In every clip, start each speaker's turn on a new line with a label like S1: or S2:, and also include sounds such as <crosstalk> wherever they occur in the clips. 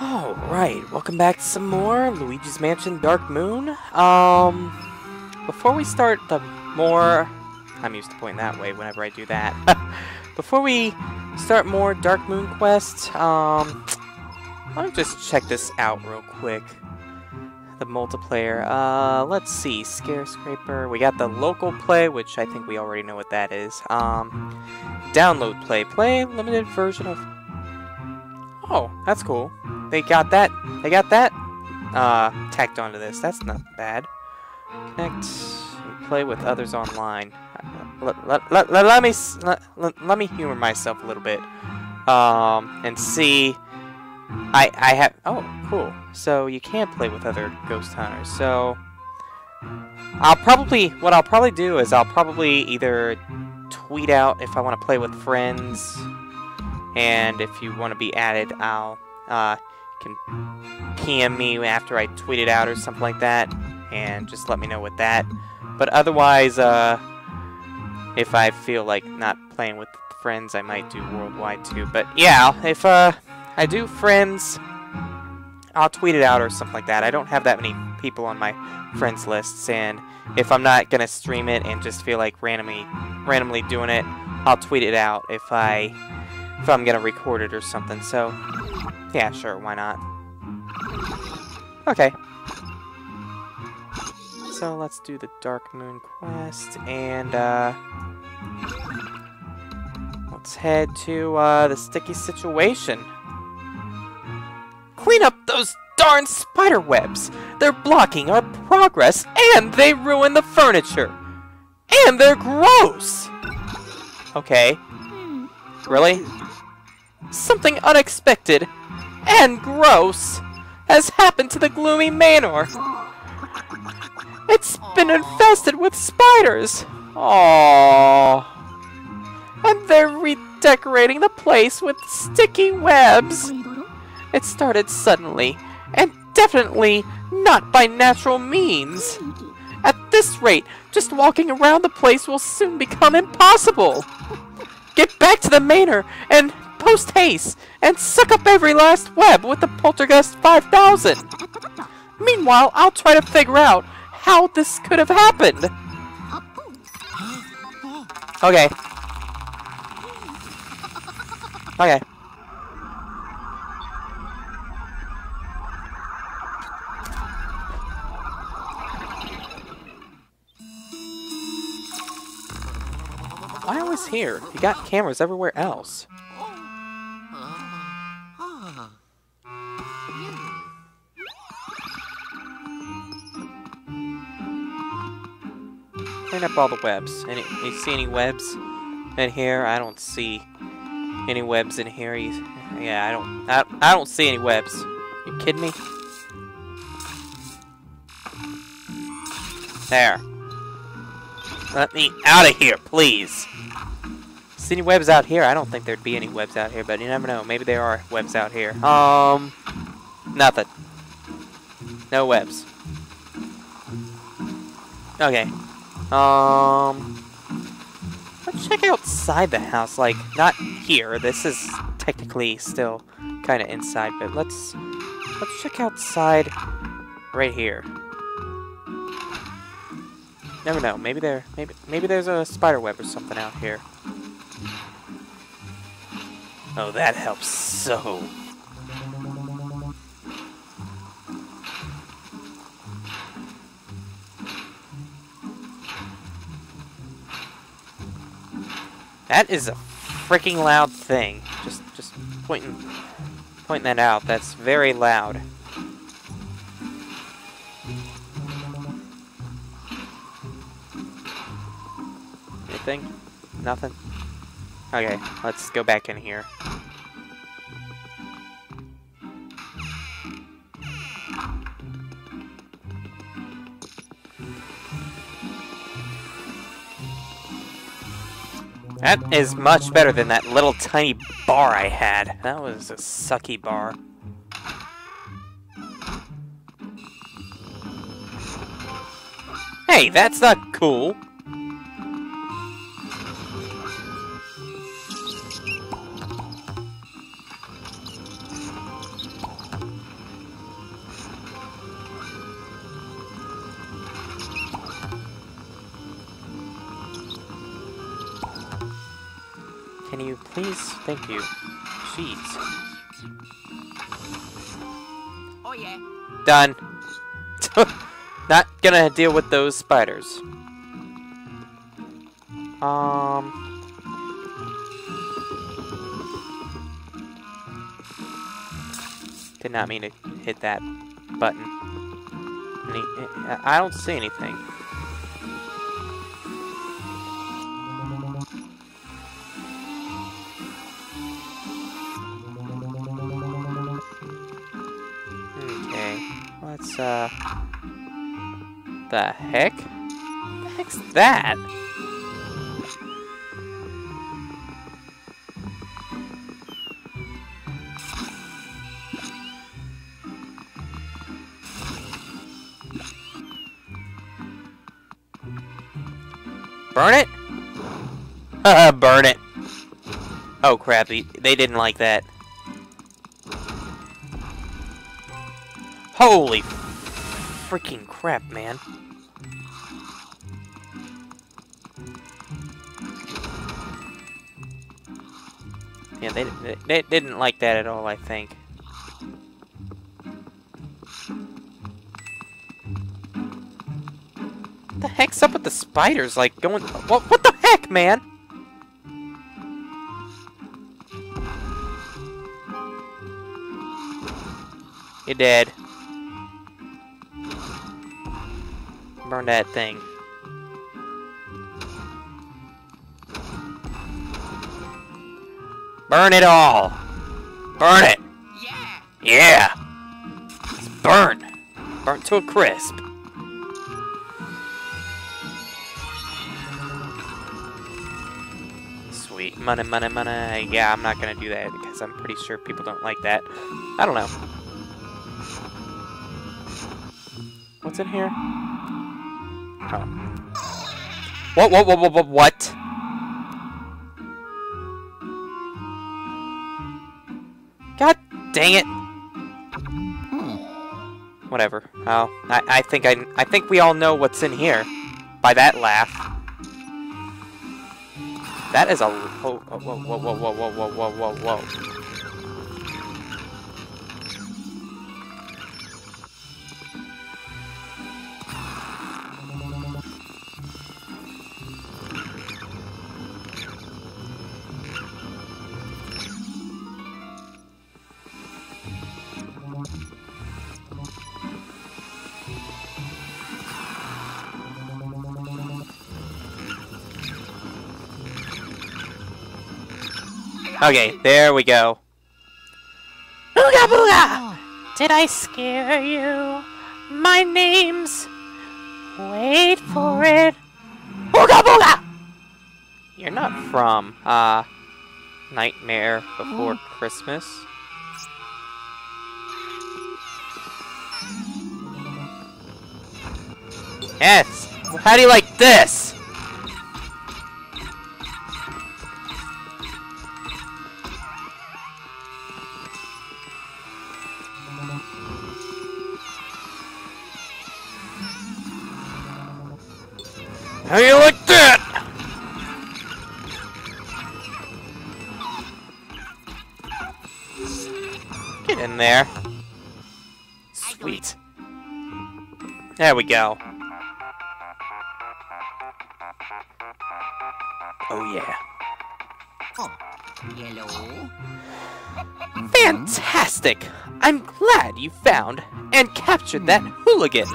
S1: Alright, welcome back to some more Luigi's Mansion Dark Moon. Um, before we start the more... I'm used to pointing that way whenever I do that. <laughs> before we start more Dark Moon quests, um, let me just check this out real quick. The multiplayer. Uh, let's see. Scare Scraper. We got the local play, which I think we already know what that is. Um, download play. Play limited version of... Oh, that's cool. They got that. They got that uh, tacked onto this. That's not bad. Connect play with others online. Let, let, let, let, let me let, let me humor myself a little bit. Um, and see... I, I have... Oh, cool. So you can play with other ghost hunters. So... I'll probably... What I'll probably do is I'll probably either tweet out if I want to play with friends. And if you want to be added, I'll... Uh, can PM me after I tweet it out or something like that, and just let me know with that. But otherwise, uh, if I feel like not playing with friends, I might do worldwide too. But yeah, if uh, I do friends, I'll tweet it out or something like that. I don't have that many people on my friends lists, and if I'm not gonna stream it and just feel like randomly, randomly doing it, I'll tweet it out if I, if I'm gonna record it or something. So yeah, sure, why not? Okay. So let's do the Dark Moon quest, and uh, let's head to uh, the sticky situation. Clean up those darn spider webs! They're blocking our progress, and they ruin the furniture! And they're gross! Okay. Really? Something unexpected and gross has happened to the gloomy manor. It's been infested with spiders. Aww. And they're redecorating the place with sticky webs. It started suddenly, and definitely not by natural means. At this rate, just walking around the place will soon become impossible. Get back to the manor and post haste and suck up every last web with the Poltergust 5000. Meanwhile, I'll try to figure out how this could have happened. Okay. Okay. Here? You got cameras everywhere else. Clean up all the webs. Any, you see any webs in here? I don't see any webs in here. Yeah, I don't. I, I don't see any webs. You kidding me? There. Let me out of here, please. See any webs out here? I don't think there'd be any webs out here, but you never know. Maybe there are webs out here. Um, nothing. No webs. Okay. Um, let's check outside the house. Like, not here. This is technically still kind of inside, but let's let's check outside right here. Never know. Maybe there, maybe maybe there's a spider web or something out here. Oh, that helps so. That is a freaking loud thing. Just just pointing pointing that out. That's very loud. Anything? Nothing? Okay, let's go back in here. That is much better than that little tiny bar I had. That was a sucky bar. Hey, that's not cool. Please? Thank you. Jeez.
S2: Oh yeah.
S1: Done. <laughs> Not gonna deal with those spiders. Um... Did not mean to hit that button. I don't see anything. Uh... The heck? The heck's that? Burn it? Uh, <laughs> Burn it. Oh crap, they, they didn't like that. Holy freaking crap, man. Yeah, they, they, they didn't like that at all, I think. What the heck's up with the spiders? Like, going... What, what the heck, man? You're dead. Burn that thing. Burn it all! Burn it!
S2: Yeah.
S1: Yeah! It's burn! Burnt to a crisp. Sweet. Money, money, money. Yeah, I'm not gonna do that because I'm pretty sure people don't like that. I don't know. What's in here? Oh. What, what, what, what, what, what? God dang it! Hmm. Whatever. Oh, I, I think I, I think we all know what's in here. By that laugh. That is a. Oh, oh, whoa, whoa, whoa, whoa, whoa, whoa, whoa, whoa, whoa. Okay, there we go. Ooga booga! Did I scare you? My name's... Wait for it. Ooga booga! You're not from, uh... Nightmare Before Christmas? Yes! How do you like this? How you like that? Get in there. Sweet. There we go. Oh yeah.
S2: Oh, Yellow.
S1: Fantastic! I'm glad you found and captured that hooligan.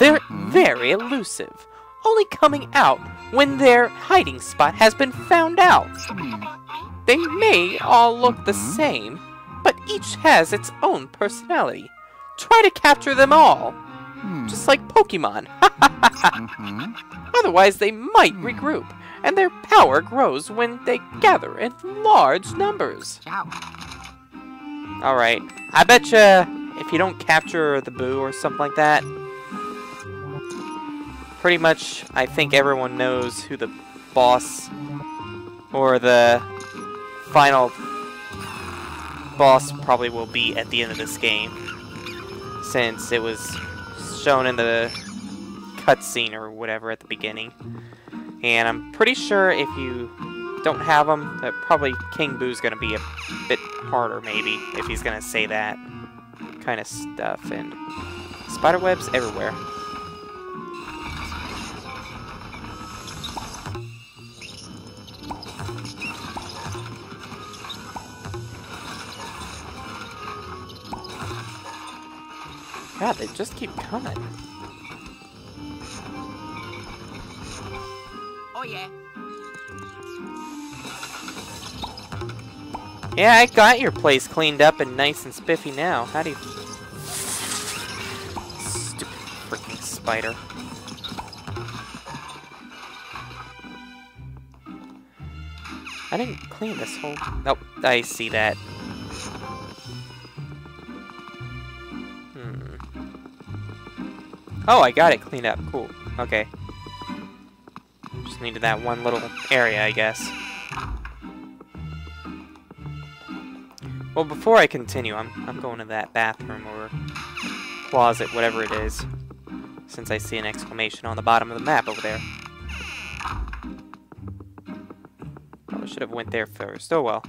S1: They're very elusive, only coming out when their hiding spot has been found out. They may all look the same, but each has its own personality. Try to capture them all, just like Pokemon. <laughs> Otherwise, they might regroup, and their power grows when they gather in large numbers. Alright. I betcha if you don't capture the boo or something like that, pretty much I think everyone knows who the boss or the final boss probably will be at the end of this game. Since it was shown in the cutscene or whatever at the beginning. And I'm pretty sure if you don't have them, that probably King Boo's gonna be a bit harder, maybe, if he's gonna say that kind of stuff. And spiderwebs everywhere. God, they just keep coming.
S2: Oh yeah.
S1: Yeah, I got your place cleaned up and nice and spiffy now. How do you... Stupid freaking spider. I didn't clean this whole... Oh, I see that. Oh, I got it cleaned up. Cool. Okay. Just needed that one little area, I guess. Well, before I continue, I'm, I'm going to that bathroom or closet, whatever it is, since I see an exclamation on the bottom of the map over there. Probably should have went there first. Oh well.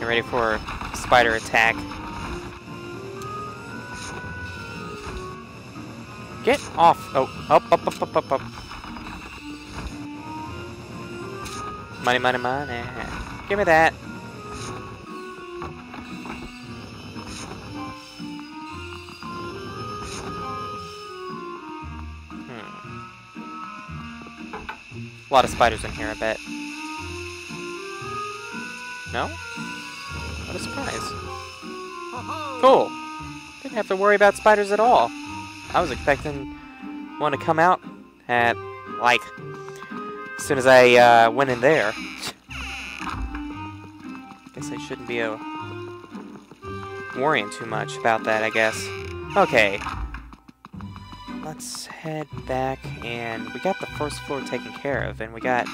S1: Get ready for spider attack. Get off! Oh, up, up, up, up, up, up. Money, money, money. Give me that. Hmm. A lot of spiders in here, I bet. No? What a surprise. Cool. Didn't have to worry about spiders at all. I was expecting one to come out at, like, as soon as I uh, went in there. <laughs> Guess I shouldn't be uh, worrying too much about that, I guess. Okay. Let's head back, and we got the first floor taken care of, and we got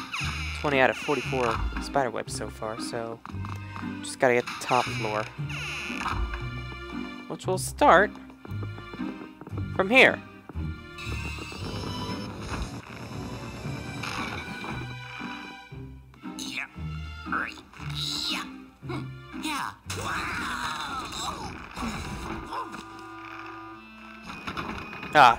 S1: 20 out of 44 spider webs so far, so just gotta get the top floor. Which will start from here. Ah,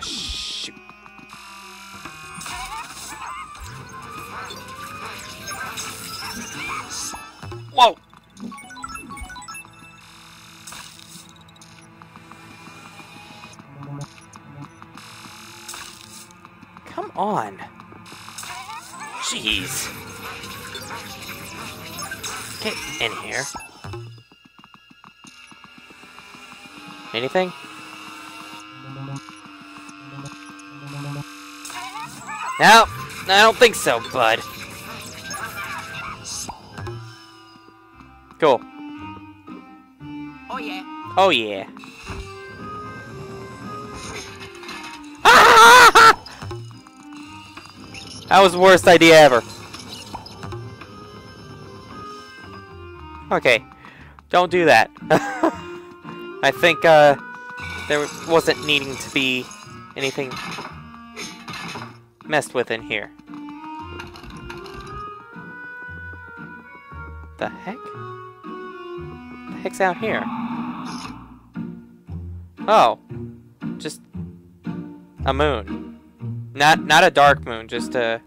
S1: on. Jeez. Get in here. Anything? No, I don't think so, bud. Cool.
S2: Oh yeah.
S1: Oh yeah. That was the worst idea ever. Okay, don't do that. <laughs> I think uh, there wasn't needing to be anything messed with in here. The heck? The heck's out here? Oh, just a moon. Not not a dark moon, just a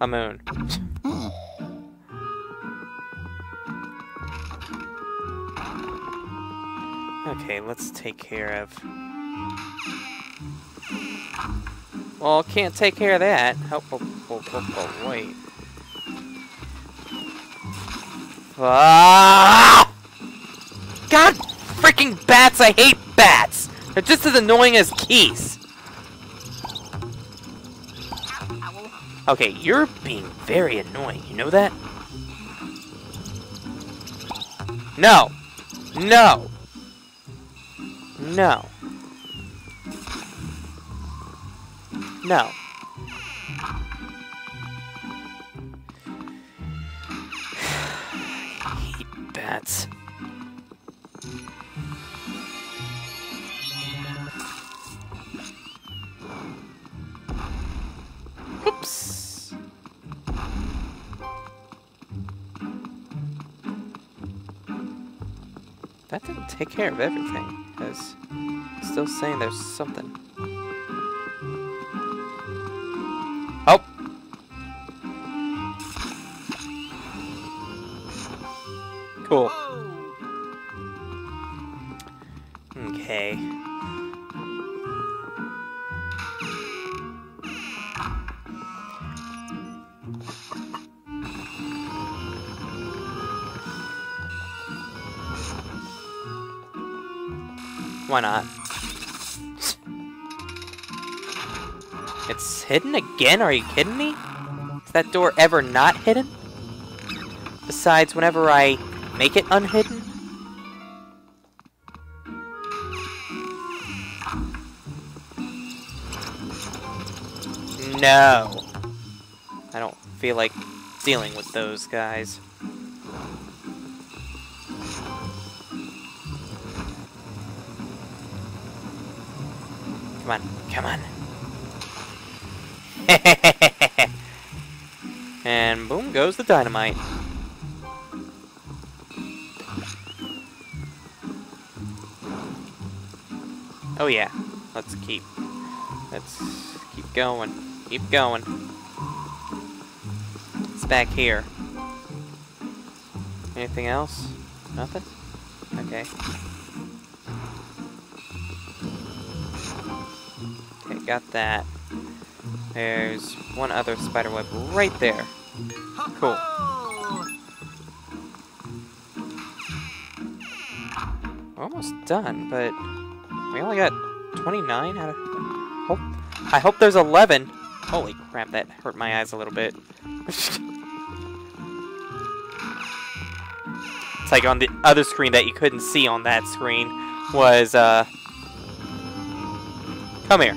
S1: a moon. Okay, let's take care of. Well, can't take care of that. Oh, oh, oh, oh, oh wait. Ah! God freaking bats! I hate bats! They're just as annoying as keys. Okay, you're being very annoying, you know that? No! No! No. No. <sighs> Hate bats. That didn't take care of everything, because still saying there's something. Again? Are you kidding me? Is that door ever not hidden? Besides, whenever I make it unhidden? No. I don't feel like dealing with those guys. Come on, come on. <laughs> and boom goes the dynamite. Oh yeah, let's keep, let's keep going, keep going. It's back here. Anything else? Nothing? Okay. Okay, got that. There's one other spider web right there. Cool. Almost done, but we only got 29 out of... Hope, I hope there's 11. Holy crap, that hurt my eyes a little bit. <laughs> it's like on the other screen that you couldn't see on that screen was, uh... Come here.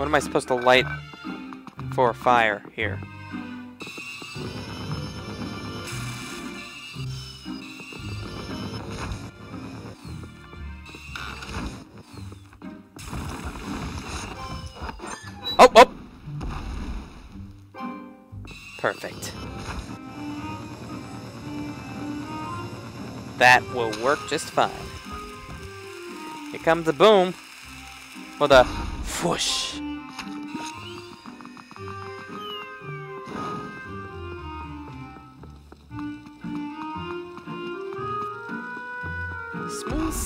S1: What am I supposed to light for a fire here? Oh, oh! Perfect. That will work just fine. Here comes the boom. With a whoosh.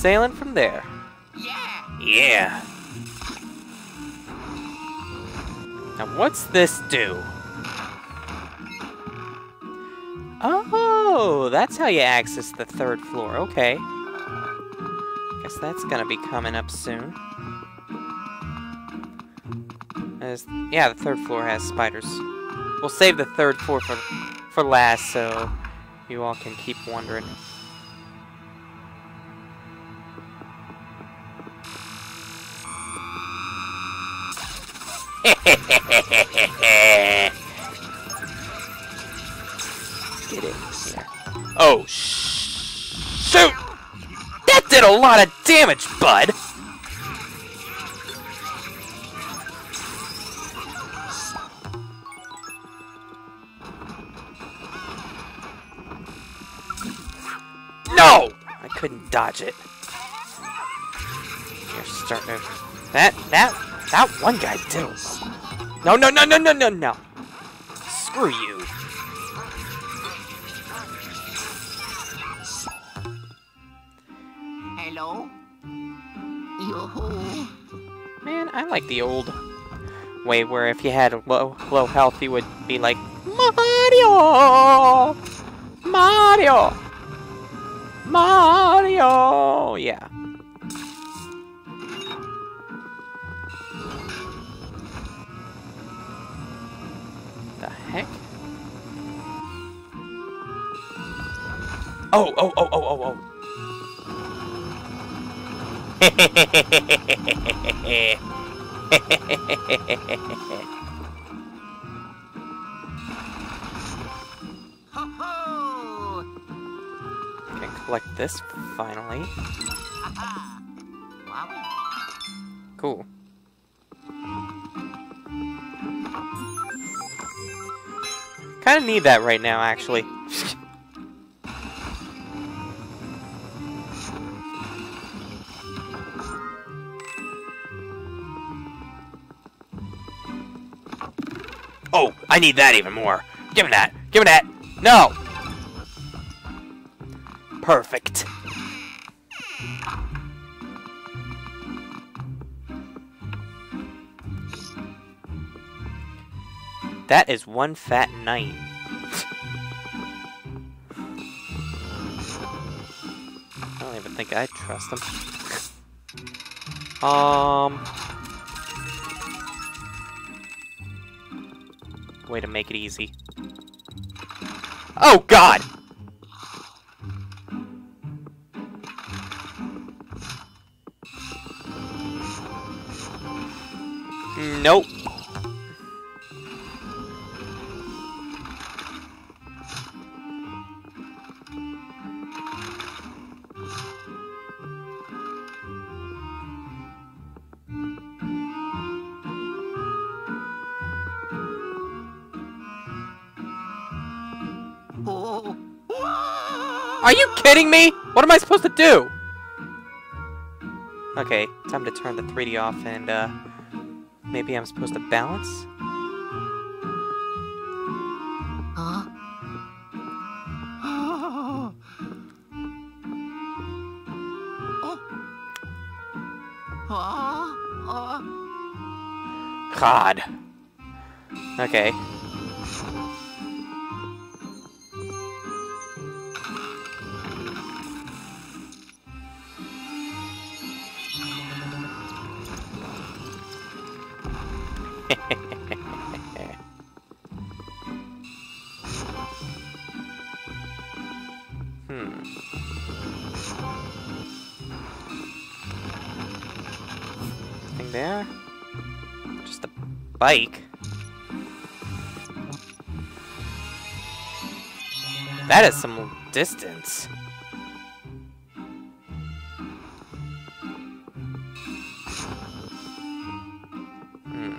S1: Sailing from there.
S2: Yeah.
S1: Yeah. Now what's this do? Oh, that's how you access the third floor. Okay. Guess that's gonna be coming up soon. As, yeah, the third floor has spiders. We'll save the third floor for, for last, so you all can keep wondering. Get in here. Oh, sh shoot! That did a lot of damage, bud! No! I couldn't dodge it. You're starting to... That, that, that one guy did. No, no, no, no, no, no, no. Screw you.
S2: Hello?
S1: Man, I like the old way where if you had low low health, he would be like Mario, Mario, Mario. Yeah. Oh, oh, oh, oh, oh, oh.
S2: Ho ho!
S1: Can collect this finally. Cool. Kind of need that right now, actually. <laughs> oh, I need that even more. Give me that. Give me that. No. Perfect. That is one fat knight. I don't even think I trust him. <laughs> um. Way to make it easy. Oh God! Nope. Kidding me? What am I supposed to do? Okay, time to turn the 3D off and, uh, maybe I'm supposed to balance?
S2: Huh?
S1: God. Okay. Bike. That is some distance. Hmm.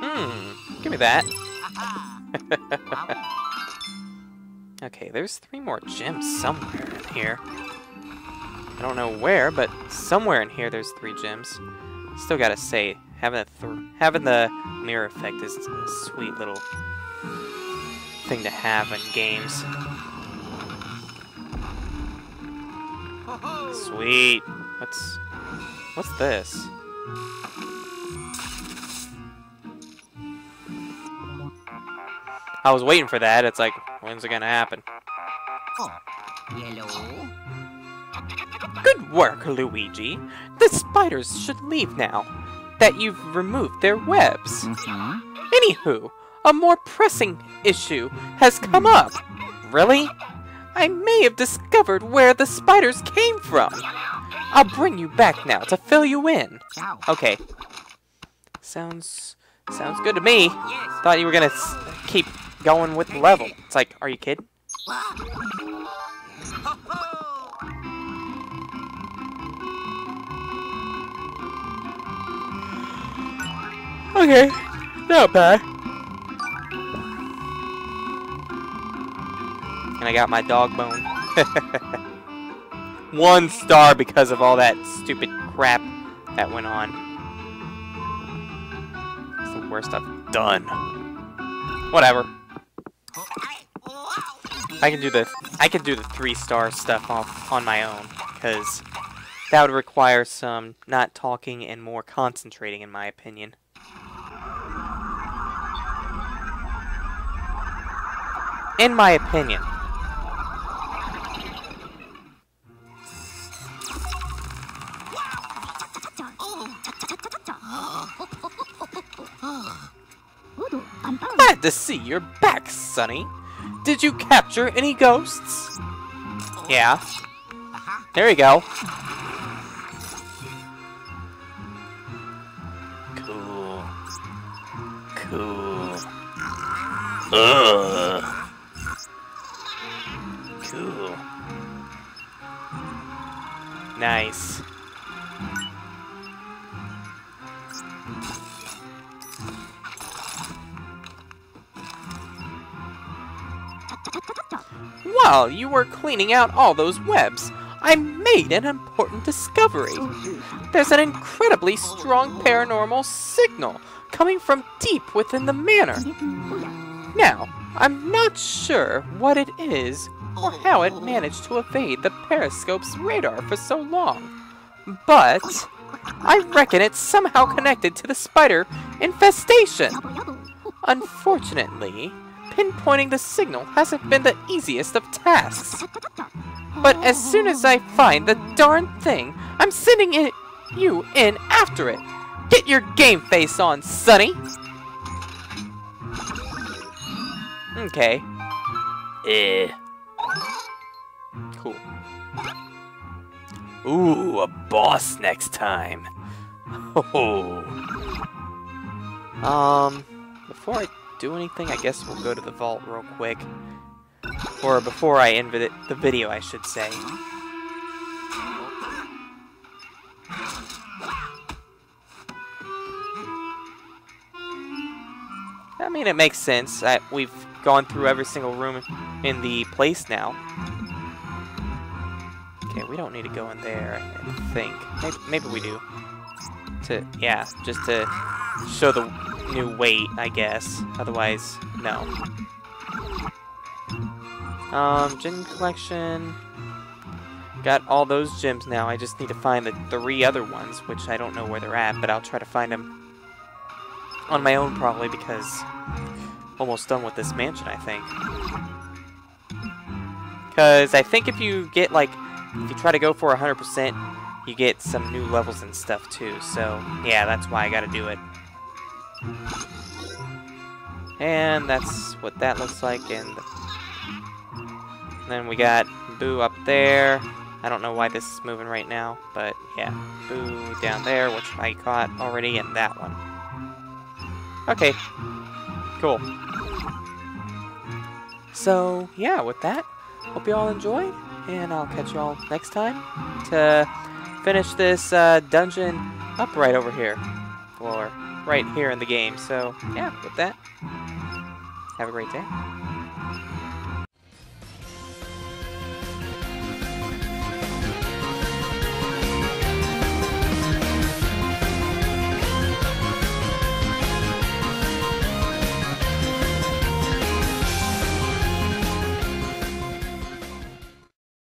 S1: Hmm. Give me that. <laughs> Okay, there's three more gems somewhere in here. I don't know where, but somewhere in here there's three gems. Still gotta say, having the th having the mirror effect is a sweet little thing to have in games. Sweet. What's what's this? I was waiting for that. It's like, when's it gonna happen?
S2: Oh! Yellow!
S1: Good work, Luigi. The spiders should leave now that you've removed their webs. Anywho, a more pressing issue has come hmm. up. Really? I may have discovered where the spiders came from. I'll bring you back now to fill you in. Okay. Sounds sounds good to me. Thought you were gonna s- keep going with the level. It's like, are you kidding? Okay, not bad. And I got my dog bone. <laughs> One star because of all that stupid crap that went on. It's the worst I've done. Whatever.
S2: I-
S1: I can do the I can do the three star stuff off on my own because that would require some not talking and more concentrating, in my opinion. In my opinion. Glad to see you're back, Sonny. Did you capture any ghosts? Yeah. There you go. Cool. Cool. Ugh. Were cleaning out all those webs, I made an important discovery. There's an incredibly strong paranormal signal coming from deep within the manor. Now, I'm not sure what it is or how it managed to evade the Parascope's radar for so long, but I reckon it's somehow connected to the spider infestation. Unfortunately, pinpointing the signal hasn't been the easiest of tasks. But as soon as I find the darn thing, I'm sending it you in after it. Get your game face on, Sonny! Okay. Eh. Cool. Ooh, a boss next time. Oh. <laughs> Um, before I do anything, I guess we'll go to the vault real quick. Or before I end vid the video, I should say. I mean, it makes sense. I, we've gone through every single room in the place now. Okay, we don't need to go in there, I think. Maybe, maybe we do. To, yeah, just to show the new weight, I guess. Otherwise, no. Um, gem collection. Got all those gems now. I just need to find the three other ones, which I don't know where they're at, but I'll try to find them on my own probably because almost done with this mansion, I think. Because I think if you get, like, if you try to go for 100%, you get some new levels and stuff too. So, yeah, that's why I gotta do it. And that's what that looks like. And then we got Boo up there. I don't know why this is moving right now, but yeah. Boo down there, which I caught already, and that one. Okay. Cool. So, yeah, with that, hope you all enjoyed, and I'll catch you all next time to finish this uh, dungeon up right over here. Or right here in the game. So, yeah, with that, have a great day.